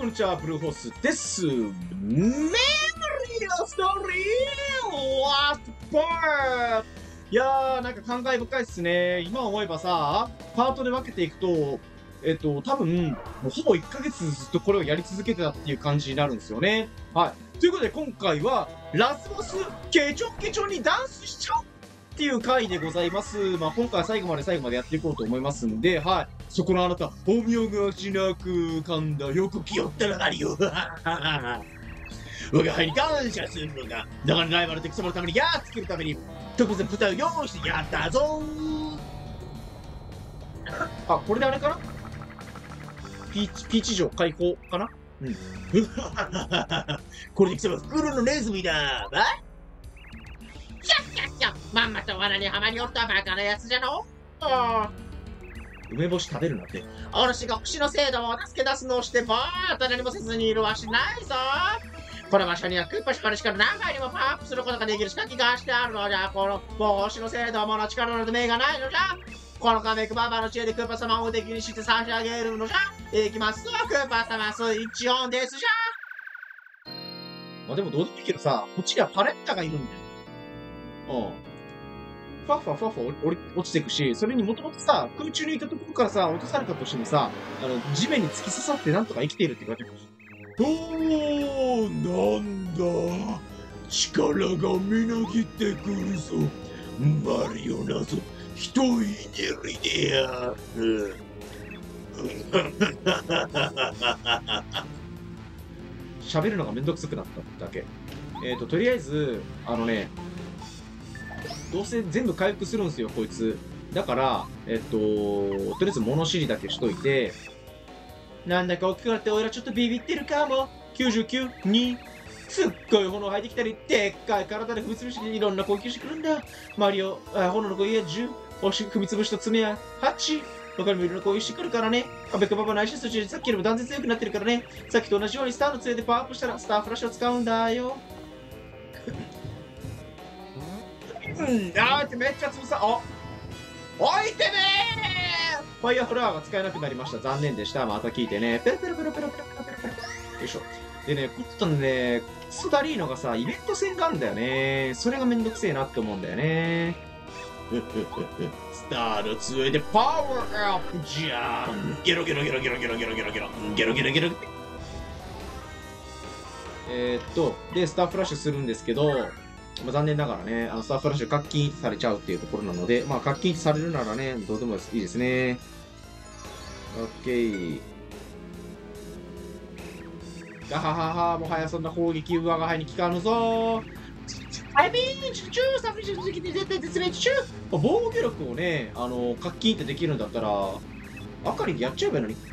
こんにちは、ブルーホースです。メモリアストーリーワートパーいやー、なんか感慨深いっすね。今思えばさ、パートで分けていくと、えっと、多分、もうほぼ1ヶ月ずっとこれをやり続けてたっていう感じになるんですよね。はい。ということで今回は、ラスボス、ケチョケチョにダンスしちゃうっていう回でございます。まあ、今回は最後まで最後までやっていこうと思いますんで、はい。そこのあなた、おみおがしなくかんだ。よく気負ったらなりよ。我が輩に感謝するのだ。だからライバル敵様のために、やー作るために、特別舞台を用意してやったぞ あ、これであれかな？ピーチ、ピーチ城開放かな？うん。これで貴様、袋のネズミだばシャッシャッシャッまんまと罠にはまりおったバカなやつじゃのああ。梅干し食べるなって。おろしが串の制度を助け出すのをしてぼーっと何もせずにいるはしないぞこの場所にはクッパしかるしか何回にもパワーアップすることができる仕掛けがしてあるのじゃ。この帽子の制度もの力など目がないのじゃ。このカ亀クババの知恵でクッパ様を敵にして差し上げるのじゃ。いきますぞ、クッパ様、スイッチオンですじゃ。まあでもどうでもいいけどさ、こっちにはパレッタがいるんだよ。うん。ふわふわふわふわ落ちていくし、それにもともとさ、空中にいたところからさ、落とされたとしてもさ、あの、地面に突き刺さってなんとか生きているって感じ。おー、なんだ。力がみなぎってくるぞ。マリオなぞ、人いねりでやる。喋るのがめんどくさくなっただけ。えっ、ー、と、とりあえず、あのね、どうせ全部回復するんですよ、こいつ。だから、えっと、とりあえず物知りだけしといて、なんだか大きくなって俺らちょっとビビってるかも。99、2、すっごい炎吐いてきたり、でっかい体で踏みつぶしていろんな攻撃してくるんだ。マリオ、あ炎の声は10、星踏みつぶしと爪や8、他にもいろんな攻撃してくるからね。アベックパパの愛しそちさっきよりも断然強くなってるからね。さっきと同じようにスターの杖でパワーアップしたらスターフラッシュを使うんだよ。うあってめっちゃ潰さお置いてねー。ファイアフラワーが使えなくなりました。残念でした。また聞いてね。ペロペロペロペロペロペロペロペロよいしょでねちょっとねスダリーノがさイベント戦があるんだよねそれがめんどくせえなって思うんだよねスターの杖でパワーアップじゃんゲロゲロゲロゲロゲロゲロゲロゲロゲロゲロゲロえー、っとでスターフラッシュするんですけどまあ、残念ながらね、あのスターフラッシュ課金されちゃうっていうところなので、まあ、課金されるならね、どうでもいいですね。OK。ガハハハ、もはやそんな攻撃上がはに効かぬぞアイビーチュチュサブジュキで絶対絶命中防御力をね、あの、課金ってできるんだったら、あかりでやっちゃえばいいのに。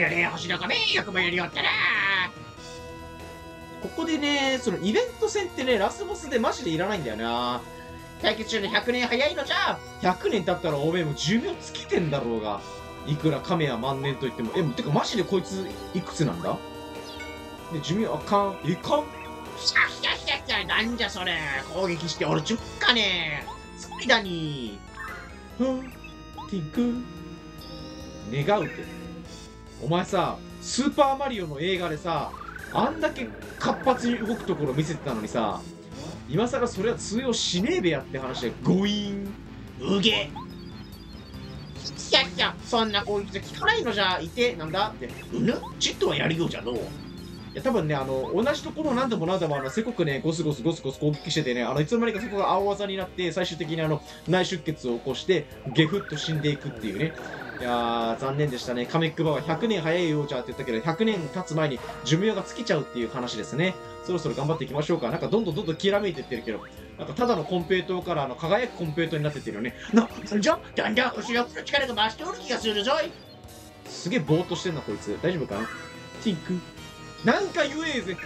やれ星の壁よくもやりよったなここでね、そのイベント戦ってね、ラスボスでマジでいらないんだよな。対決中の100年早いのじゃ100年経ったらおめえもう寿命尽きてんだろうが。いくら亀や万年と言っても。え、てかマジでこいついくつなんだ？で、寿命あかん？いかん？シャシャシャシャなんじゃそれ攻撃しておるちゅっかねスピだにふん、ティンク願うって。お前さ、スーパーマリオの映画でさ、あんだけ活発に動くところ見せてたのにさ、今更それは通用しねえべやって話で、ゴイン。うげシャシャそんな攻撃じゃ効かないのじゃいてなんだ？って。うぬ？ちっとはやりようじゃのう。いや、多分ね、あの、同じところを何度も何度も、あの、せこくね、ゴスゴスゴスゴス攻撃しててね、あの、いつの間にかそこが青技になって、最終的にあの、内出血を起こして、ゲフッと死んでいくっていうね。いやー、残念でしたね。カメックババは100年早いようじゃって言ったけど、100年経つ前に寿命が尽きちゃうっていう話ですね。そろそろ頑張っていきましょうか。なんかどんどんどんどんきらめいてってるけど、なんかただのコンペイトーからあの、輝くコンペイトーになってってるよね。な、じゃだんだん星の力が増しておる気がするぞいすげえぼーっとしてんな、こいつ。大丈夫か？なティンク。なんか言えぜ。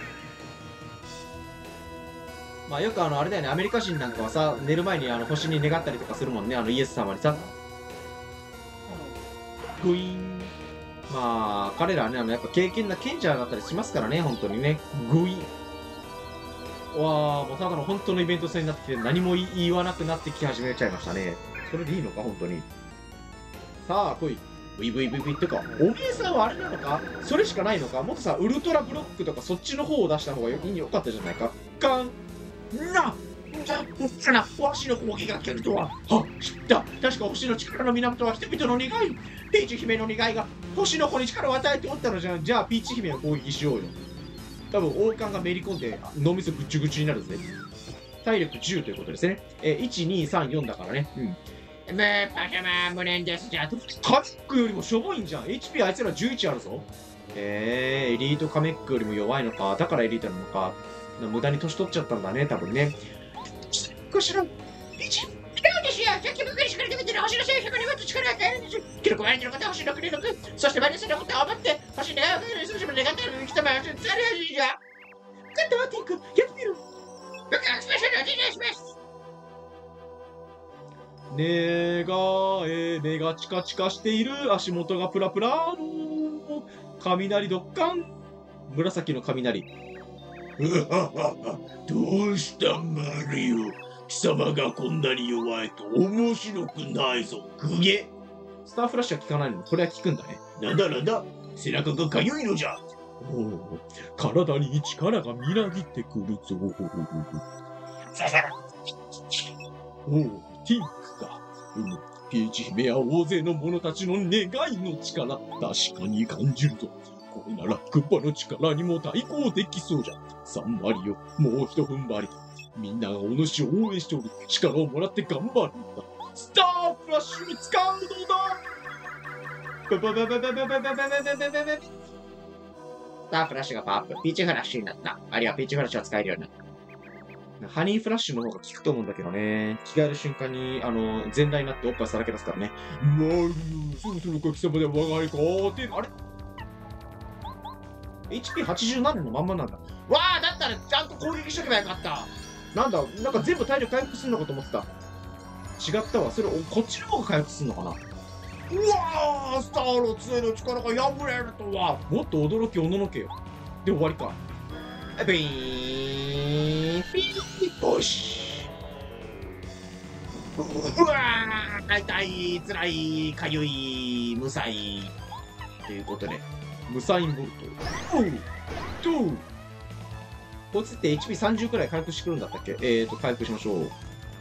まあよくあの、あれだよね、アメリカ人なんかはさ、寝る前にあの星に願ったりとかするもんね、あのイエス様にさ。グイーン。まあ、彼らはね、あの、やっぱ経験な賢者だったりしますからね、本当にね。グイーン。わあもうただの本当のイベント戦になってきて、何も言わなくなってき始めちゃいましたね。それでいいのか、本当に。さあ、来い。ブイブイブイブイってか、おめえさんはあれなのか？それしかないのか？もっとさ、ウルトラブロックとかそっちの方を出した方がよよかったじゃないか。ガンなじゃな、わしの攻撃が来るとは。は知った。確か星の力の源は人々の願い。ピーチ姫の願いが星の子に力を与えておったのじゃん。じゃあ、ピーチ姫を攻撃しようよ。多分、王冠がめり込んで脳みそぐちゅぐちゅになるぜ。体力10ということですね。えー、1、2、3、4だからね。うん。ムーパジャマ無念ですじゃカメックよりもしょぼいんじゃん HP あいつら11あるぞえー、エリートカメックよりも弱いのかだからエリートなのか無駄に年取っちゃったんだね多分ねこしら1違うんですよさっきばかり力で見てる星の勢力にもっと力を与えるんです記録割れてることは星の国のそしてマイナスのことを思って星の願いを少しも願ってる人も全然いいじゃグッドマーティン君やってみる僕はスペシャルお願いします願え、目がチカチカしている、足元がプラプラの、雷ドッカン、紫の雷。どうしたマリオ？貴様がこんなに弱いと面白くないぞ、グゲスターフラッシュは効かないのに、これは効くんだね。なんだなんだ背中がかゆいのじゃおお、体に力がみなぎってくるぞ。おお、ティンクうん、ピーチ姫や大勢の者たちの願いの力、確かに感じるぞ。これならクッパの力にも対抗できそうじゃ。サンマリオ、もう一踏ん張り。みんながお主を応援しておる。力をもらって頑張るんだ。スターフラッシュに使うのだスターフラッシュがパワーアップ。ピーチフラッシュになった。あるいはピーチフラッシュは使えるようになった。ハニーフラッシュの方が効くと思うんだけどね。着替える瞬間に、あの、全裸になっておっぱいさらけ出すからね。マリオ、そろそろか貴様で我が輩かってあれ ?HP87 のまんまなんだ。わあだったらちゃんと攻撃しとけばよかった。なんだ、なんか全部体力回復するのかと思ってた。違ったわ。それ、こっちの方が回復するのかなうわースターの杖の力が破れるとはもっと驚きおののけよ。で終わりか。ビーンピーよしうわー痛いつらいかゆい無彩ということで無サインボルトおうとうこいつって HP30 くらい回復してくるんだったっけ？えーと回復しましょう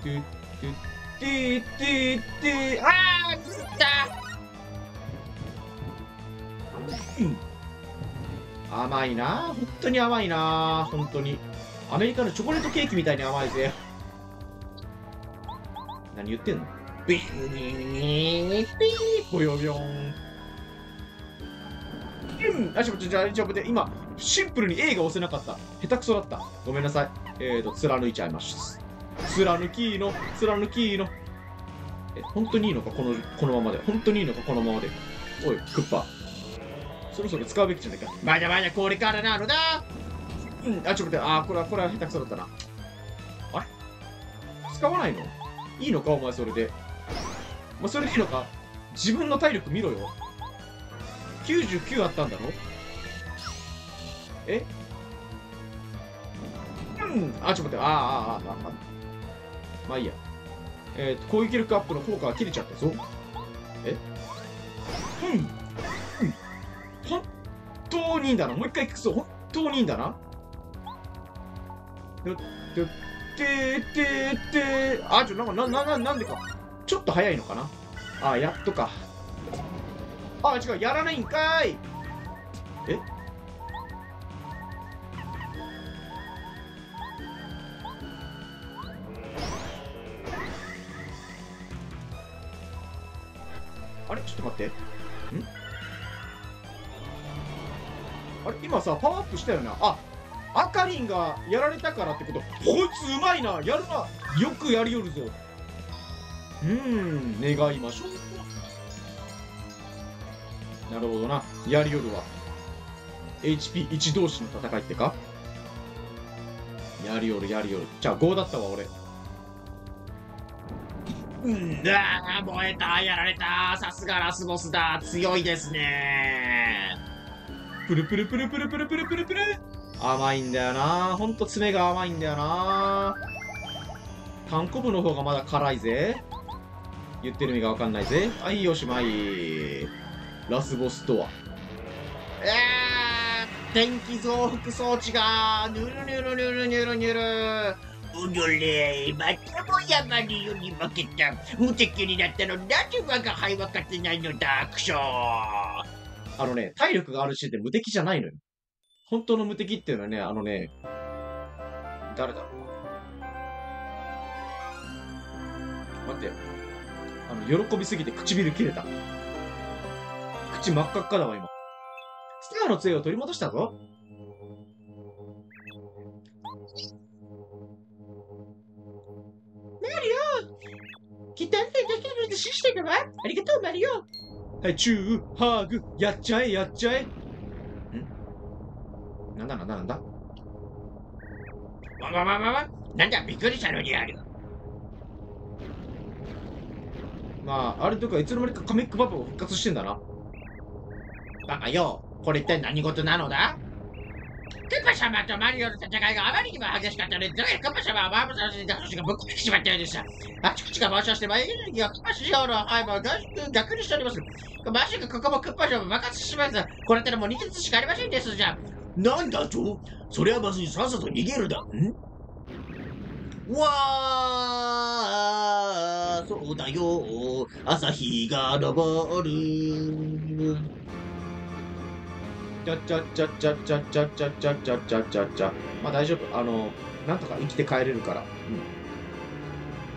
てててててあーくったうん甘いな本当に甘いな本当に。アメリカのチョコレートケーキみたいに甘いぜ。何言ってんの？ビービーボヨビョン。うん、あ、ちょっと、じゃあ、丈夫で、今、シンプルに A が押せなかった。下手くそだった。ごめんなさい。えーと、貫いちゃいます。貫きの、貫きの。え、本当にいいのか？この、このままで。本当にいいのか？このままで。おい、クッパ。そろそろ使うべきじゃないか。まだまだこれからなのだうん、あ、ちょっと待って、あ、これは、これは下手くそだったな。あれ？使わないの？いいのか？お前それで。まあ、それでいいのか？自分の体力見ろよ。99あったんだろ？え？うん、あ、ちょっと待って、ああ、ああ、ああ、まあいいや。えっ、ー、と、攻撃力アップの効果が切れちゃったぞ。え？うん本当にいいんだな。もう一回聞くぞ。本当にいいんだな。て、て、て、て、あ、ちょ、なんか、な、な、なんでか。ちょっと早いのかなあ、やっとか。あ、違う、やらないんかい。え？って。ん？あれ？今さ、パワーアップしたよな。あ、あかりんがやられたからってこと。こいつうまいな。やるな。よくやりよるぞ。うん、願いましょう。なるほどな。やりよるわ。HP1 同士の戦いってか？やりよるやりよるじゃあ5だったわ俺うん。だー燃えた。やられた。さすがラスボスだ。強いですね。プルプルプルプルプルプルプルプル。甘いんだよな。ほんと詰めが甘いんだよな。たんこぶの方がまだ辛いぜ。言ってる意味がわかんないぜ。はいおしまいラスボスとは。えー、電気増幅装置が。ニュルニュルニュルニュルニュルおのれまたも山により負けた無敵になったのなぜ我が輩は勝てないのだクショーあのね体力があるしって無敵じゃないのよ本当の無敵っていうのはねあのね誰だろう待ってあの喜びすぎて唇切れた口真っ赤っかだわ今ステアの杖を取り戻したぞきっとあんたにできると信じてる。わありがとうマリオ。はい、チュー、ハーグ、やっちゃえ、やっちゃえ。ん？なんだなんだなんだ？わわわわわ。なんだびっくりしたのにある。まあ、あれとかいつの間にかカミックバブ復活してんだな。バカよ。これ一体何事なのだ？クッパ様とマリオの戦いがあまりにも激しかったので、クッパ様はマーブさんにたちがぶっ込んでしまったようでした。あちこちが爆射して、前エネルギーがクッパ師匠の範囲も逆にしております。まさかここもクッパ師匠も爆発しました。これってのも2つしかありませんですじゃ。なんだとそれはまずいさっさと逃げるだ。んわー、そうだよ。朝日が昇る。ちゃっちゃっちゃっちゃっちゃっちゃっちゃっちゃちゃちゃちゃちゃ。まあ大丈夫。あの、なんとか生きて帰れるから。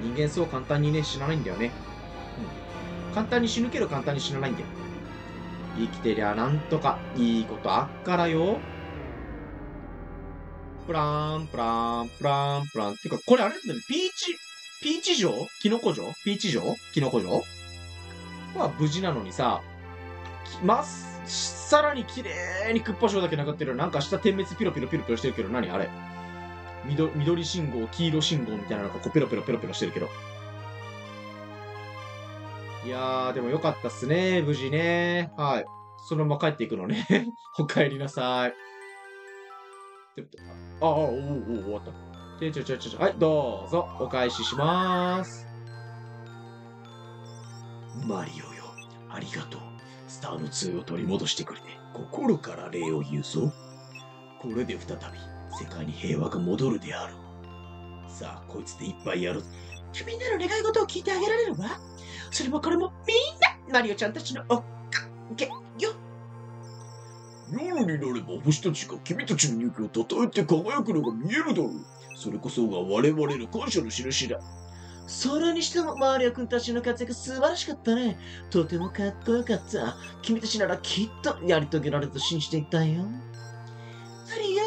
うん。人間そう簡単にね、死なないんだよね。うん。簡単に死ぬけど簡単に死なないんだよ。生きてりゃなんとかいいことあっからよ。プラン、プラン、プラン、プラーン。てか、これあれだね、ピーチ、ピーチ城キノコ城ピーチ城キノコ城は無事なのにさ、まっさらに綺麗にクッパ城だけなかってるなんか下点滅ピロピロピロピロしてるけど、何？あれ緑緑信号、黄色信号みたいなのがこうペロペロペロペロしてるけど。いやー、でもよかったっすね。無事ね。はい。そのまま帰っていくのね。お帰りなさい。ああ、おおお終わった。ちょちょちょちょちょ、はい、どうぞ、お返ししまーす。マリオよ、ありがとう。スターの2を取り戻してくれて、心から礼を言うぞ。これで再び、世界に平和が戻るであろう。さあ、こいつでいっぱいやる。みんなの願い事を聞いてあげられるわそれもこれもみんなマリオちゃんたちのおっかけよ夜になれば星たちが君たちの勇気を称えて輝くのが見えるだろう。それこそが我々の感謝の印だ。それにしてもマリオくんたちの活躍素晴らしかったね。とてもかっこよかった。君たちならきっとやり遂げられると信じていたよ。マリオ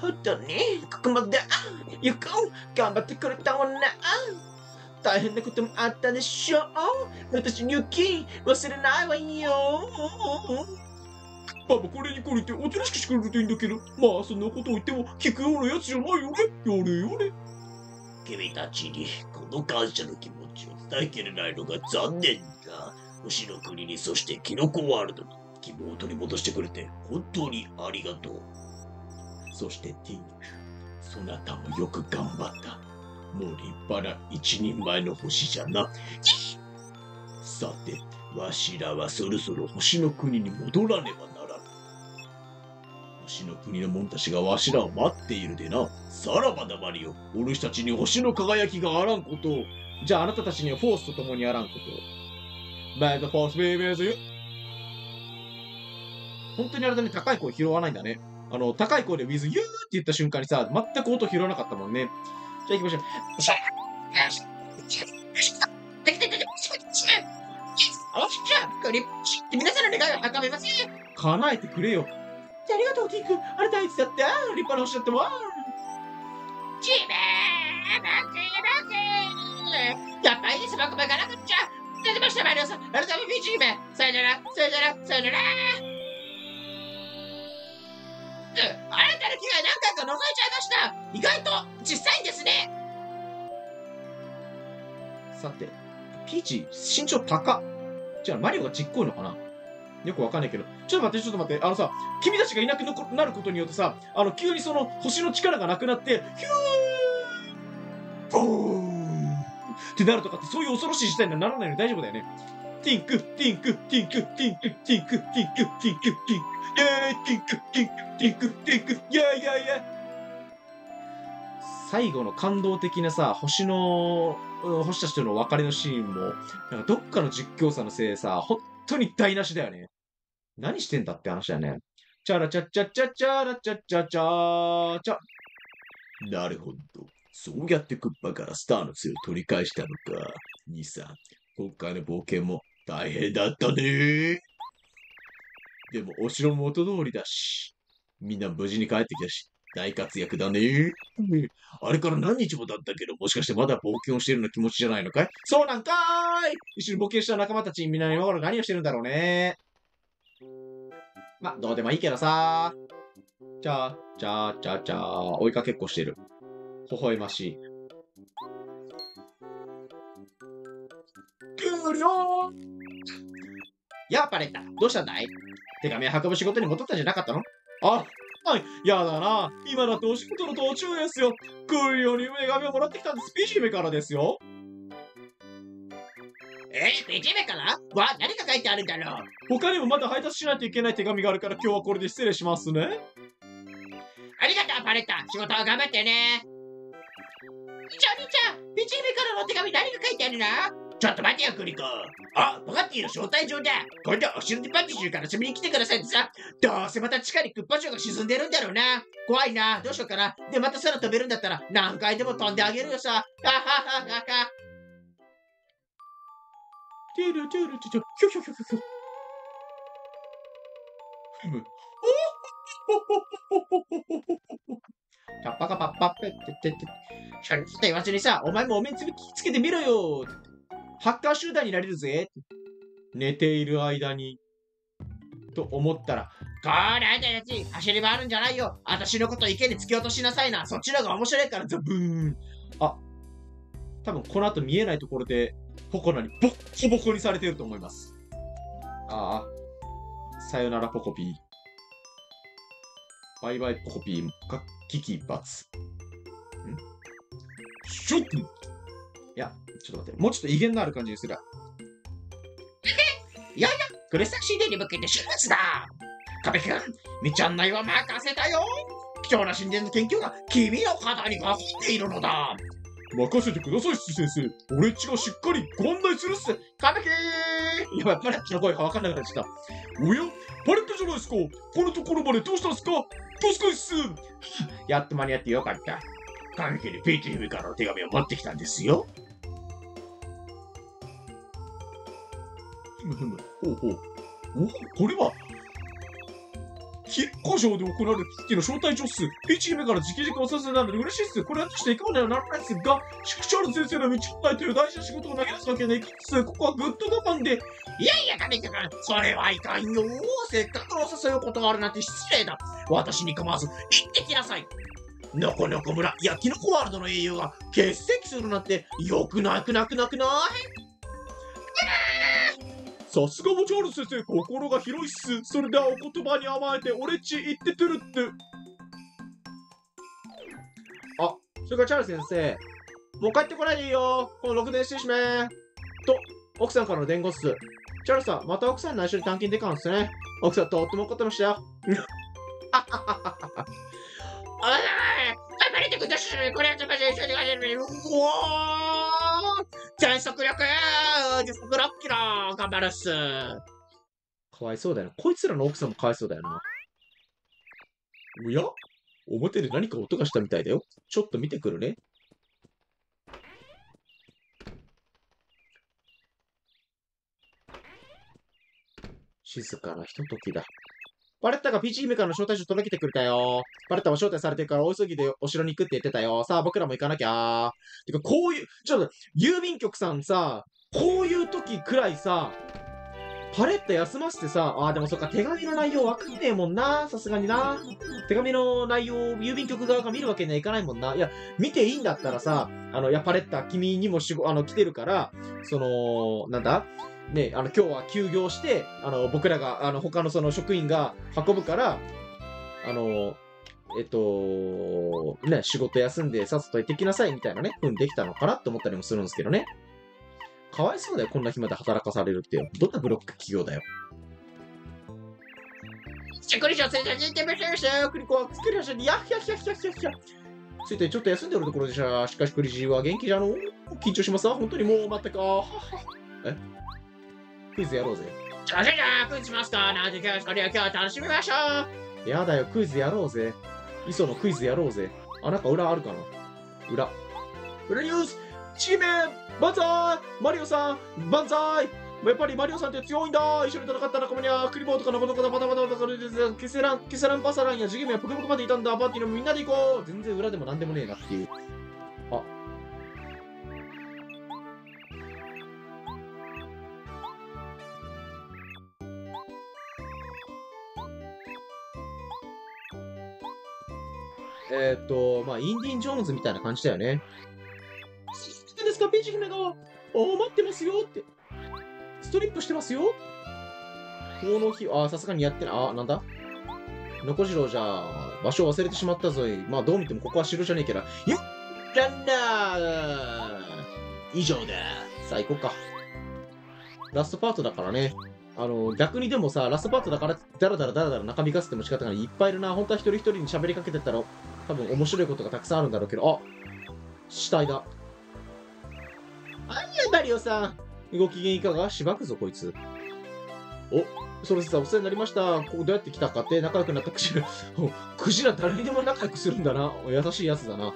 本当に。ここまで。よく頑張ってくれたわな大変なこともあったでしょう。私に雪忘れないわよ。パパこれにこれておとなしくしてくれるといいんだけど、まあそんなことを言っても聞くようなやつじゃないよね。やれよね。君たちにこの感謝の気持ちを伝えきれないのが残念だ。星の国にそしてキノコワールドに希望を取り戻してくれて本当にありがとう。そしてティンク、そなたもよく頑張った。もう立派な一人前の星じゃな。さて、わしらはそろそろ星の国に戻らねばな。星の国の者たちがわしらを待っているでな。さらばだマリオ。お主たちに星の輝きがあらんことを。じゃああなたたちにはフォースと共にあらんことを。May the force be with you. 本当にあれだね、高い声拾わないんだね。あの、高い声で with you って言った瞬間にさ、全く音拾わなかったもんね。じゃあ行きましょう。皆さんの願いを高めます叶えてくれよ。ありがとう、ティンク。あなたいつだって、立派な星だってわ。チーメーバクバクやっぱいいです、僕も行かなくっちゃ。出てました、マリオさん。あなたもビーチーメさよなら、さよなら、さよなら。あなたの気が何回かが覗いちゃいました意外と小さいんですねさて、ピーチ、身長高っ。じゃあ、マリオがちっこいのかな？よくわかんないけど。ちょっと待って、ちょっと待って。あのさ、君たちがいなくなることによってさ、あの、急にその星の力がなくなって、ヒューボーンってなるとかって、そういう恐ろしい事態にはならないので大丈夫だよね。ティンク、ティンク、ティンク、ティンク、ティンク、ティンク、ティンク、ティンク、ティンク、イェーイティンク、ティンク、ティンク、ティンク、イェーイイェーイイェーイ最後の感動的なさ、星の、星たちとの別れのシーンも、なんかどっかの実況者のせいでさ、本当に台無しだよね。何してんだって話だよね。チャラチャチャチャチャラチャチャチャチャ。なるほど。そうやってクッパからスターの杖を取り返したのか。兄さん、今回の冒険も大変だったね。でも、お城も元通りだし、みんな無事に帰ってきたし、大活躍だね。あれから何日も経ったけど、もしかしてまだ冒険をしているような気持ちじゃないのかい？そうなんかーい一緒に冒険した仲間たち、みんな今頃何をしてるんだろうね。まあ、どうでもいいけどさ。じゃあ、じゃあ、じゃあ、じゃあ、追いかけっこしてる。微笑ましい。くりょーやあ、パレッタ、どうしたんだい？手紙を運ぶ仕事に戻ったんじゃなかったの？あ、はい、やだな。今だってお仕事の途中ですよ。来るように手紙をもらってきたんです。ピジ姫からですよ。えー、ペジメから？わ、何が書いてあるんだろう？他にもまだ配達しないといけない手紙があるから今日はこれで失礼しますね。ありがとう、パレッタ。仕事は頑張ってね。ちゃお兄ちゃん、ペジメからの手紙何が書いてあるの？ちょっと待てよ、クリコ。あ、パーティーの招待状だ。今度はお城にパーティー中から遊びに来てくださいってさ。どうせまた地下にクッパ城が沈んでるんだろうな。怖いな。どうしようかな。で、また空飛べるんだったら何回でも飛んであげるよさ。ははははは。ティルティルティル、ヒョヒョヒョヒョヒョ。ふむ。パッパカパッパッペってっ。てって。しゃれと言わずにさ、お前もお面つぶきつけてみろよ。ハッカー。集団になれるぜ。寝ている間に。と思ったら、こらあんたたち、走り回るんじゃないよ。私のこと池に突き落としなさいな。そっちの方が面白いから、ザブー。ン。あ、多分この後見えないところで、ポコナにボッコボコにされてると思います。ああ、さよならポコピー。バイバイポコピー、か危機一髪。んショックいや、ちょっと待って。もうちょっと威厳のある感じにする。クレサクシーデに向けて出発だ壁君、道案内は任せたよ貴重な神殿の研究が君の肩にかかっているのだ任せてくださいっす、先生。俺っちがしっかりご案内するっす。壁君やばい、パレットの声がわかんなくなっちゃっおや？パレットじゃないですか。このところまでどうしたんすか？どすこいっす。た。やっと間に合ってよかった。神家にピーチ姫からの手紙を持ってきたんですよふむふむ。ほうほう。おこれは、引っ古城で行われる危機の招待状っす。ピーチ姫から直々おさせなので嬉しいっす。これはとしていかがにはならないっすが、シクシャール先生の道案内という大事な仕事を投げ出すわけにはいかんっす。ここはグッド我慢で、いやいや、神家君、それはいかんよせっかくのお誘いを断るなんて失礼だ私に構わず、行ってきなさいのこのこ村、いや、キノコワールドの英雄が欠席するなんて、よくなくなくなくない？さすがもチャールズ先生、心が広いっす。それではお言葉に甘えて、俺っち行ってとるって。それからチャール先生、もう帰ってこないでいいよ。この6年してしめ。と、奥さんからの伝言っす。チャールさん、また奥さん内緒に探検でかんすね。奥さん、とっても怒ってましたよ。おい頑張れてくださいこれはちょっと一緒におー全速力全速6キロ頑張るっすかわいそうだよな。こいつらの奥さんもかわいそうだよな。おや？表で何か音がしたみたいだよ。ちょっと見てくるね。静かなひとときだ。バレッタがピーチ姫からの招待状届けてくれたよ。バレッタは招待されてるから大急ぎでお城に行くって言ってたよ。さあ僕らも行かなきゃ。てかこういう、ちょっと郵便局さんさ、こういう時くらいさ、パレット休ませてさ、あーでもそっか、手紙の内容わかんねえもんな、さすがにな。手紙の内容を郵便局側が見るわけにはいかないもんな。いや、見ていいんだったらさ、あの、いや、パレッタ、君にも仕事、あの、来てるから、その、なんだ？ね、あの、今日は休業して、あの、僕らが、あの、他のその職員が運ぶから、あの、えっと、ね、仕事休んでさっさと行ってきなさいみたいなね、うんできたのかなって思ったりもするんですけどね。かわいそうだよ、こんな暇で働かされるってよ。どんなブロック企業だよ。しっくりしょ、先生、聞いてみましょう。クリコは作りましたやっひゃひゃひゃひゃひゃ。ついてちょっと休んでるところでしゃ、しかしクリジーは元気じゃの？緊張しますわ、本当にもう待ってか。ははえ？クイズやろうぜ。じゃあじゃあじゃあ、クイズしますか？なんて今日、これは今日楽しみましょう。やだよ、クイズやろうぜ。磯のクイズやろうぜ。あ、なんか裏あるかな？裏。裏ニュースチーム万歳マリオさん万歳やっぱりマリオさんって強いんだ一緒に戦った仲間にはクリボーとかナボとかバタバタバタバタケセラン、ケセランパサランやジゲムやプクプクまでいたんだパーティーのみんなで行こう全然裏でもなんでもねえなっていう。と、まあ、インディ・ン・ジョーンズみたいな感じだよね。いいですか、ピーチ姫が、お待ってますよって。ストリップしてますよ。この日、あ、さすがにやってない。あ、なんだノコジロじゃあ、場所忘れてしまったぞい。まあ、どう見てもここは城じゃねえけど。よっランナー以上だ。さあ、行こうか。ラストパートだからね。あの、逆にでもさ、ラストパートだから、だらだらだらだら中身かせても仕方がない。いっぱいいるな。本当は一人一人に喋りかけてたら、多分面白いことがたくさんあるんだろうけど、あ死体だ。あいや、マリオさん。ご機嫌いかが？しばくぞ、こいつ。お、それさん、お世話になりました。ここどうやって来たかって仲良くなったクジラ。クジラ誰にでも仲良くするんだな。優しいやつだな。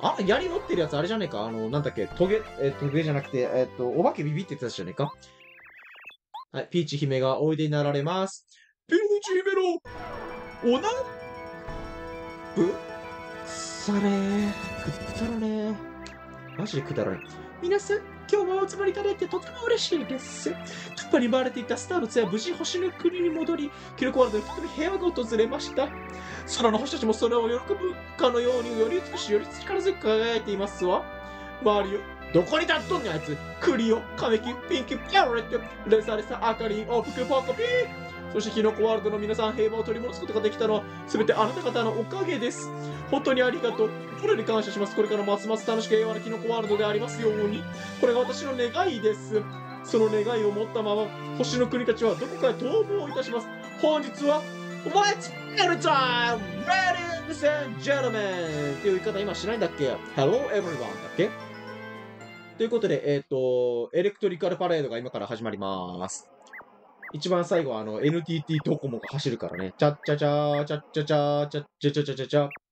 あ、槍持ってるやつあれじゃねえか？あの、なんだっけ、トゲ、え、トゲじゃなくて、えっと、お化けビビってやつじゃねえか？はい、ピーチ姫がおいでになられます。ピーチ姫の、おなぶされー、くったらねー。マジでくだらねえ。皆さん、今日はお集まりいただいてとても嬉しいです。突破に回れていたスターの杖は無事星の国に戻り、キノコワールドに再び平和が訪れました。空の星たちもそれを喜ぶかのようにより美しい、より力強く輝いていますわ。マリオ、どこに立っとんねんあいつ。クリオ、カメキ、ピンキ、ピャロレット、レザレサ、アカリン、オープク、ポコピー。そしてキノコワールドの皆さん、平和を取り戻すことができたのは、すべてあなた方のおかげです。本当にありがとう。心に感謝します。これからますます楽しく平和なキノコワールドでありますように。これが私の願いです。その願いを持ったまま、星の国たちはどこかへ逃亡いたします。本日は、What's every time? Ladies and gentlemen! っていう言い方今しないんだっけ ?Hello everyone! だっけ？ということで、えっ、と、エレクトリカルパレードが今から始まります。一番最後はあの NTT ドコモが走るからね。チャッチャチャー、チャッチャチャー、チャッチャチャチャチャチャ。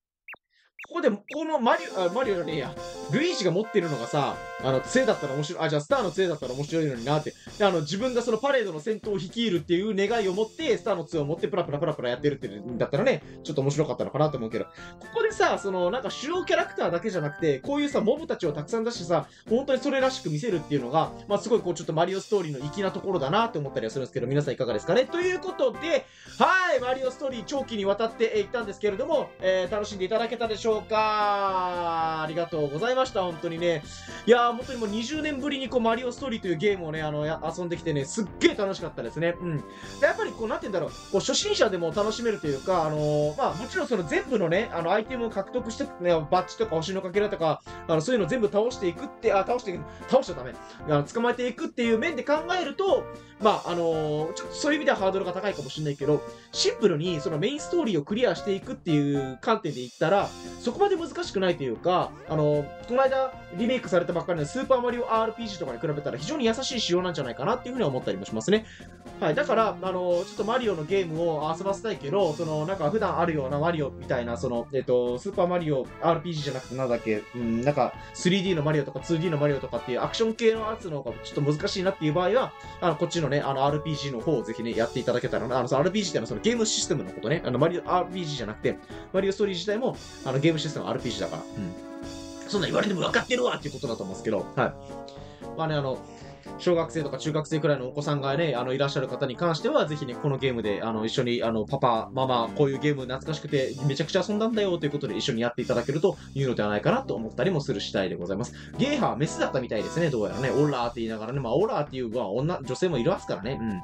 ここで、このマリオ、あ、マリオじゃねえや。ルイージが持ってるのがさ、あの、杖だったら面白い、あ、じゃあスターの杖だったら面白いのになって。であの、自分がそのパレードの戦闘を率いるっていう願いを持って、スターの杖を持ってプラプラプラプラやってるってんだったらね、ちょっと面白かったのかなと思うけど、ここでさ、その、なんか主要キャラクターだけじゃなくて、こういうさ、モブたちをたくさん出してさ、本当にそれらしく見せるっていうのが、まあ、すごいこう、ちょっとマリオストーリーの粋なところだなって思ったりはするんですけど、皆さんいかがですかね？ということで、はい、マリオストーリー長期にわたってえー行ったんですけれども、えー楽しんでいただけたでしょうかありがとうございました、本当にね。いやー、本当にもう20年ぶりにこう、マリオストーリーというゲームをね、あの、遊んできてね、すっげー楽しかったですね。うん。でやっぱりこう、なんて言うんだろう、こう、初心者でも楽しめるというか、あのーまあ、もちろんその全部のね、あの、アイテムを獲得して、ね、バッジとか星のかけらとか、あの、そういうの全部倒していくって、あ、倒していく、倒しちゃダメ。あの捕まえていくっていう面で考えると、まあ、あのーちょっとそういう意味ではハードルが高いかもしれないけど、シンプルにそのメインストーリーをクリアしていくっていう観点で言ったら、そこまで難しくないというか、あのこの間リメイクされたばっかりのスーパーマリオ RPG とかに比べたら非常に優しい仕様なんじゃないかなっていうふうに思ったりもしますね。はい。だから、あのちょっとマリオのゲームを遊ばせたいけど、その、なんか普段あるようなマリオみたいな、その、えっ、と、スーパーマリオ RPG じゃなくてなんだっけ、うん、なんか 3D のマリオとか 2D のマリオとかっていうアクション系のやつの方がちょっと難しいなっていう場合は、あの、こっちのね、あの、RPG の方をぜひね、やっていただけたらな、あの、RPG っていうのはそのゲームシステムのことね、あの、マリオ RPG じゃなくて、マリオストーリー自体も、あの、ゲームシステムは RPG だから、うん。そんな言われても分かってるわっていうことだと思うんですけど、はい。まあね、あの、小学生とか中学生くらいのお子さんがね、あの、いらっしゃる方に関しては、ぜひね、このゲームで、あの、一緒に、あの、パパ、ママ、こういうゲーム懐かしくて、めちゃくちゃ遊んだんだよということで一緒にやっていただけるというのではないかなと思ったりもする次第でございます。ゲーハー、メスだったみたいですね、どうやらね。オラーって言いながらね、まあ、オラーっていう、まあ、女、女性もいますからね。うん。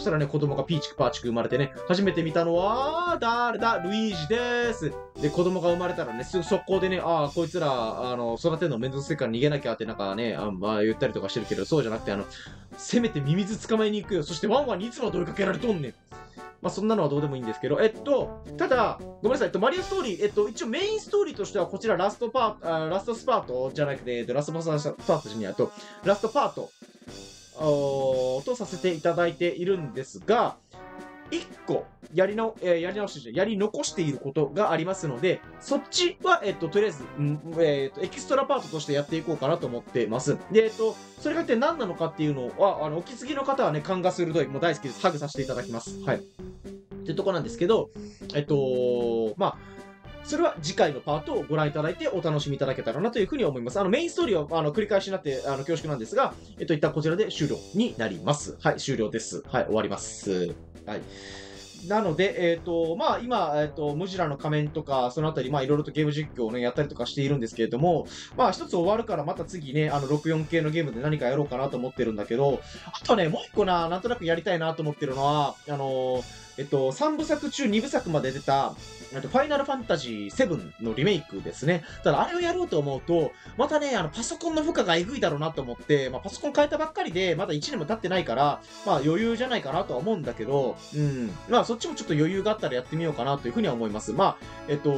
そしたらね、子供がピーチクパーチク生まれてね、初めて見たのは、誰だ？ルイージです。で、子供が生まれたらね、すぐ速攻でね、ああ、こいつら、あの、育てるのめんどくせえから逃げなきゃってなんかね、あまあ言ったりとかしてるけど、そうじゃなくて、あの、せめてミミズ捕まえに行くよ。そしてワンワンにいつまで追いかけられとんねん。まあそんなのはどうでもいいんですけど、えっと、ただ、ごめんなさい、えっと、マリオストーリー、えっと、一応メインストーリーとしては、こちらラストパート、ラストスパートじゃなくて、えっと、ラストパート、じゃねえやと、ラストパート、とさせていただいているんですが、一個、やりの、えーやり直しやり残していることがありますので、そっちは、えっと、とりあえず、んえっと、エキストラパートとしてやっていこうかなと思ってます。で、えっと、それが一体何なのかっていうのは、あの、お気づきの方はね、勘が鋭い、もう大好きです。ハグさせていただきます。はい。っていうとこなんですけど、えっと、まあ、それは次回のパートをご覧いただいてお楽しみいただけたらなというふうに思います。あの、メインストーリーは、あの、繰り返しになって、あの、恐縮なんですが、えっと、一旦こちらで終了になります。はい、終了です。はい、終わります。はい。なので、えっ、と、まあ、今、えっ、と、ムジラの仮面とか、そのあたり、まあ、いろいろとゲーム実況をね、やったりとかしているんですけれども、まあ、一つ終わるから、また次ね、あの、64系のゲームで何かやろうかなと思ってるんだけど、あとね、もう一個な、なんとなくやりたいなと思ってるのは、あのえっと、3部作中2部作まで出た、えっと、ファイナルファンタジー7のリメイクですね。ただ、あれをやろうと思うと、またね、あの、パソコンの負荷がえぐいだろうなと思って、まあ、パソコン変えたばっかりで、まだ1年も経ってないから、まあ、余裕じゃないかなとは思うんだけど、うん。まあ、そっちもちょっと余裕があったらやってみようかなというふうには思います。まあ、えっと、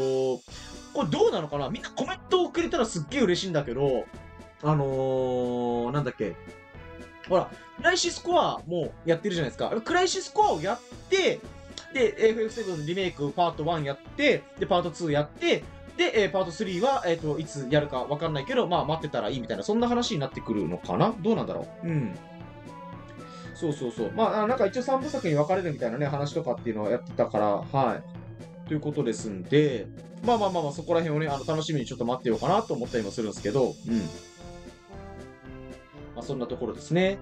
これどうなのかな？みんなコメントをくれたらすっげえ嬉しいんだけど、あのー、なんだっけ？ほら、クライシスコアもやってるじゃないですか。クライシスコアをやって、で、FF7 のリメイクパート1やって、で、パート2やって、で、えーパート3は、えっ、と、いつやるかわかんないけど、まあ、待ってたらいいみたいな、そんな話になってくるのかな？どうなんだろう？うん。そうそうそう。まあ、なんか一応3部作に分かれるみたいなね、話とかっていうのをやってたから、はい。ということですんで、まあまあまあまあ、そこら辺をね、あの、楽しみにちょっと待ってようかなと思ったりもするんですけど、うん。まあ、そんなところですね。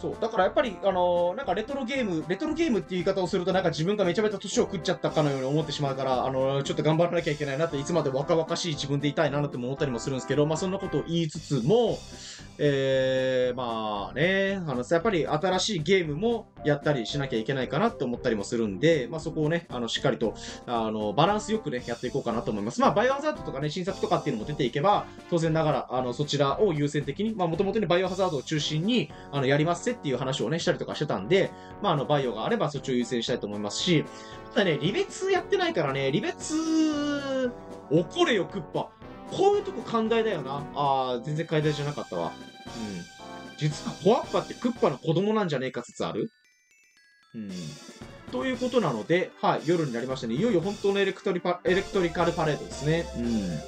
そう。だからやっぱり、あのーなんかレトロゲーム、レトロゲームっていう言い方をすると、なんか自分がめちゃめちゃ年を食っちゃったかのように思ってしまうから、あのーちょっと頑張らなきゃいけないなって、いつまで若々しい自分でいたいなって思ったりもするんですけど、まあそんなことを言いつつも、えー、まあね、あの、やっぱり新しいゲームもやったりしなきゃいけないかなって思ったりもするんで、まあそこをね、あの、しっかりと、あの、バランスよくね、やっていこうかなと思います。まあ、バイオハザードとかね、新作とかっていうのも出ていけば、当然ながら、あの、そちらを優先的に、まあ、もともとね、バイオハザードを中心に、あの、やりますせっていう話をね、したりとかしてたんで、まあ、あの、バイオがあればそっちを優先したいと思いますし、ただね、離別やってないからね、離別、怒れよ、クッパ。こういうとこ寛大だよな。あー、全然寛大じゃなかったわ。うん。実はコアッパってクッパの子供なんじゃねえか説ある？うん。ということなので、はい、夜になりましたね。いよいよ本当のエレクトリパエレクトリカルパレードですね。うん。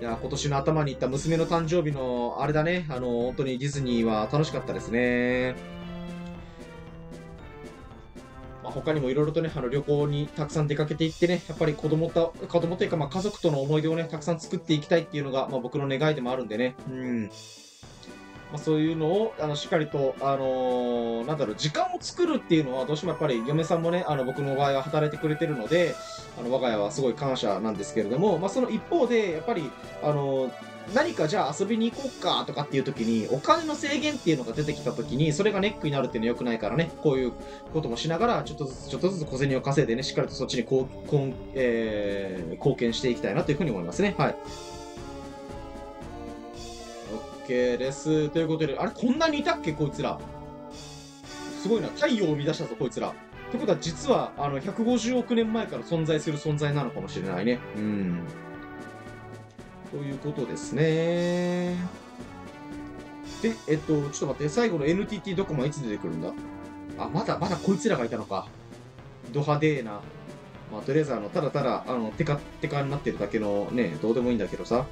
いや、今年の頭に行った娘の誕生日の、あれだね、あの、本当にディズニーは楽しかったですね。まあ、他にもいろいろとね、あの旅行にたくさん出かけていってね、やっぱり子供と、子供というか、まあ、家族との思い出をね、たくさん作っていきたいっていうのが、まあ、僕の願いでもあるんでね。うん。まあ、そういうのを、あの、しっかりと、あのーなんだろう、時間を作るっていうのは、どうしてもやっぱり嫁さんもね、あの、僕の場合は働いてくれてるので、あの、我が家はすごい感謝なんですけれども、まあ、その一方で、やっぱり、あのー何かじゃあ遊びに行こうかとかっていう時に、お金の制限っていうのが出てきた時に、それがネックになるっていうのは良くないからね、こういうこともしながら、ちょっとずつ、ちょっとずつ小銭を稼いでね、しっかりとそっちにこう、こんえー貢献していきたいなというふうに思いますね。はい。OK です。ということで、あれ、こんなにいたっけ、こいつら。すごいな。太陽を生み出したぞ、こいつら。ってことは、実は、あの、150億年前から存在する存在なのかもしれないね。うん。ということですね。で、えっと、ちょっと待って、最後の NTT ドコモはいつ出てくるんだ？あ、まだ、まだこいつらがいたのか。ド派手な。まあ、とりあえず、あの、ただただ、あの、テカテカになってるだけのね、どうでもいいんだけどさ。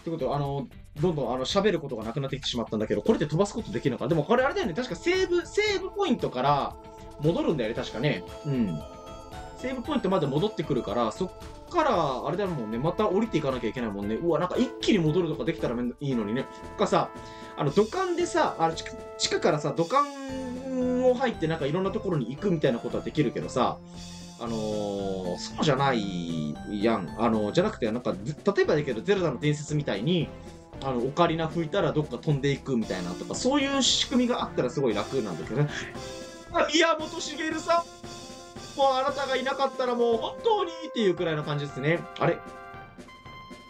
ってことは、あの、どんどん、あの、喋ることがなくなってきてしまったんだけど、これって飛ばすことできるのか？でも、これあれだよね、確かセーブ、セーブポイントから戻るんだよね、確かね。うん。セーブポイントまで戻ってくるから、そっから、あれだもんね、また降りていかなきゃいけないもんね。うわ、なんか一気に戻るとかできたらめんいいのにね。とかさ、あの、土管でさ、あの地下からさ、土管を入ってなんかいろんなところに行くみたいなことはできるけどさ、あのーそうじゃないやん。あのじゃなくて、なんか、例えばだけど、ゼルダの伝説みたいに、あの、オカリナ吹いたらどっか飛んでいくみたいなとか、そういう仕組みがあったらすごい楽なんだけどね。あ宮本茂さんもうあなたがいなかったらもう本当にっていうくらいの感じですね。あれ？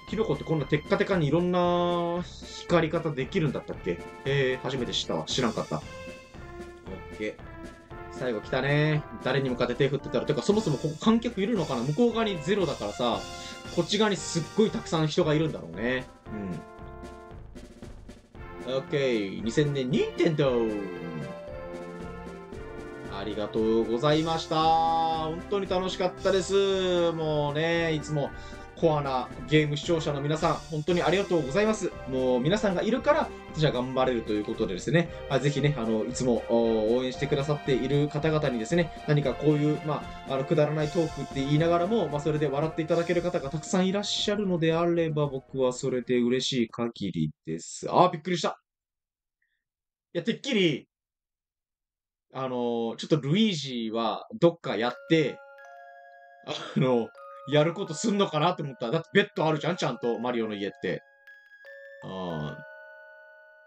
キノコってこんなテッカテカにいろんな光り方できるんだったっけ？えー、初めて知ったわ。知らんかった。オッケー。最後来たね。誰に向かって手振ってたら。てか、そもそもここ観客いるのかな向こう側にゼロだからさ、こっち側にすっごいたくさん人がいるんだろうね。うん。オッケー。2000年、ニンテンドーありがとうございました。本当に楽しかったです。もうね、いつもコアなゲーム視聴者の皆さん、本当にありがとうございます。もう皆さんがいるから、私は頑張れるということでですね、あぜひね、あの、いつも応援してくださっている方々にですね、何かこういう、まあ、あの、くだらないトークって言いながらも、まあ、それで笑っていただける方がたくさんいらっしゃるのであれば、僕はそれで嬉しい限りです。あー、びっくりした。いや、てっきり、あの、ちょっとルイージはどっかやって、あの、やることすんのかなって思ったら、だってベッドあるじゃん、ちゃんと、マリオの家って。あ。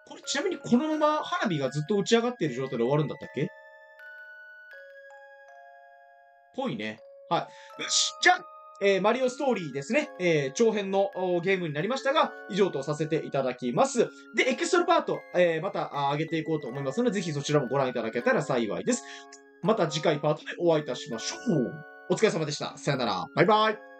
これちなみにこのまま花火がずっと打ち上がっている状態で終わるんだったっけ？ぽいね。はい。よし、じゃあ、えーマリオストーリーですね。えー長編のゲームになりましたが、以上とさせていただきます。で、エクストラパート、えーまた上げていこうと思いますので、ぜひそちらもご覧いただけたら幸いです。また次回パートでお会いいたしましょう。お疲れ様でした。さよなら。バイバイ。